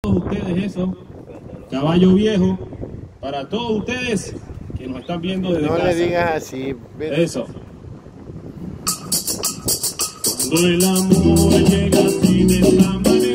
todos ustedes eso, caballo viejo, para todos ustedes que nos están viendo desde No casa. le digas así. Eso. Cuando el amor llega así de esta manera,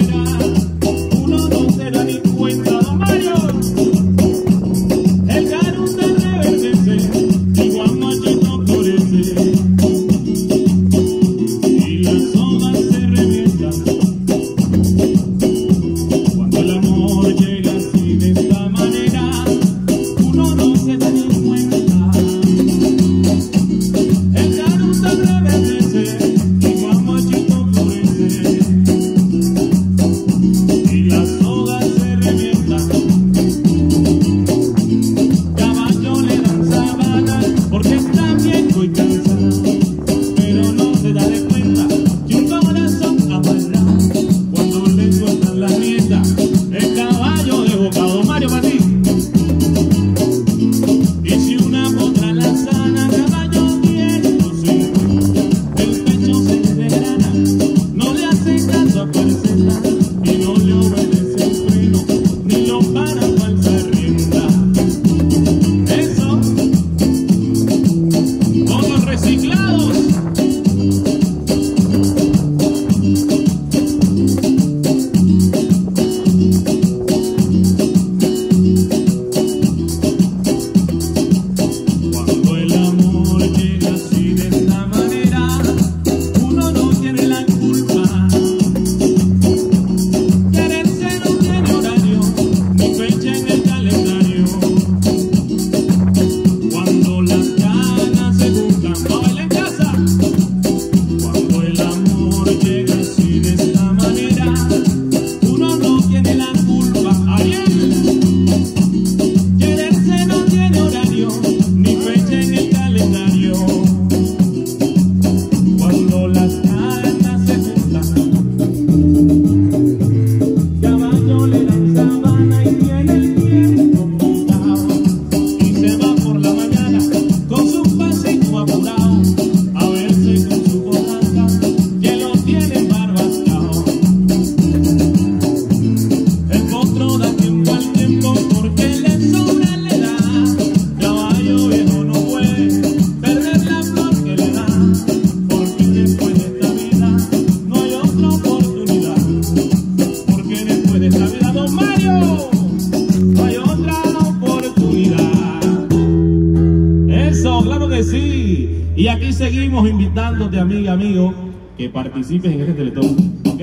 que sí. Y aquí seguimos invitándote, amiga, amigo, que participes en este teletón, ¿ok?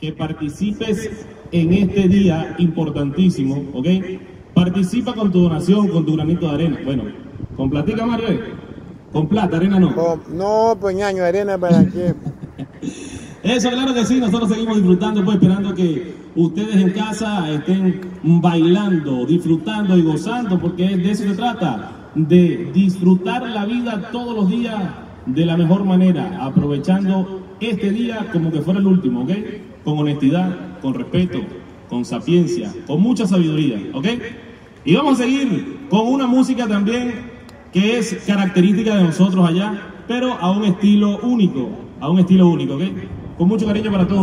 Que participes en este día importantísimo, ¿ok? Participa con tu donación, con tu granito de arena. Bueno, con platica, Mario. Con plata, arena no. Oh, no, pues ñaño, arena para qué. Eso, claro que sí, nosotros seguimos disfrutando, pues esperando que ustedes en casa estén bailando, disfrutando y gozando, porque de eso se trata, de disfrutar la vida todos los días de la mejor manera, aprovechando este día como que fuera el último, ¿ok? Con honestidad, con respeto, con sapiencia, con mucha sabiduría, ¿ok? Y vamos a seguir con una música también que es característica de nosotros allá, pero a un estilo único, a un estilo único, ¿ok? Con mucho cariño para todos.